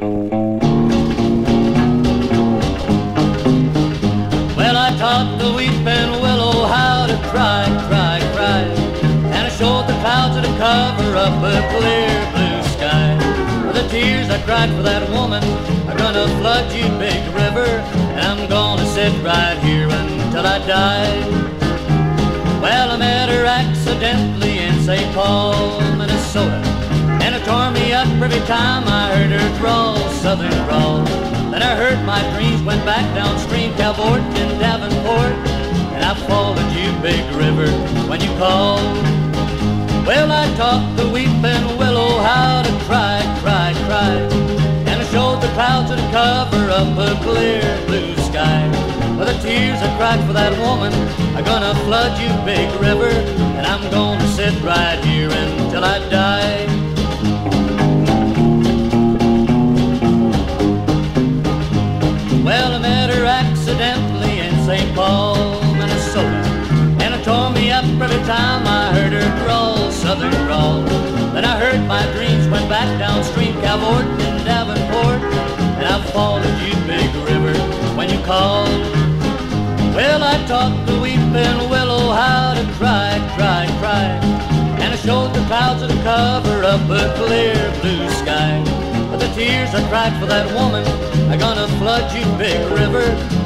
Well, I taught the weeping willow how to cry, cry, cry. And I showed the clouds how to cover up a clear blue sky. The tears I cried for that woman are gonna flood you, big river. And I'm gonna sit right here until I die. Well, I met her accidentally in St. Paul, every time I heard her drawl, southern drawl. Then I heard my dreams went back downstream, Calvert and Davenport. And I followed you, big river, when you called. Well, I taught the weeping willow how to cry, cry, cry. And I showed the clouds to cover up a clear blue sky. Well, the tears I cried for that woman are gonna flood you, big river. And I'm gonna sit right here accidentally in St. Paul, Minnesota. And it tore me up every time I heard her drawl, southern drawl. Then I heard my dreams went back downstream, Calvert and Davenport. And I followed you, big river, when you called. Well, I taught the weeping willow how to cry, cry, cry. And I showed the clouds to cover up a clear blue sky. But the tears I cried for that woman are gonna flood you, big river.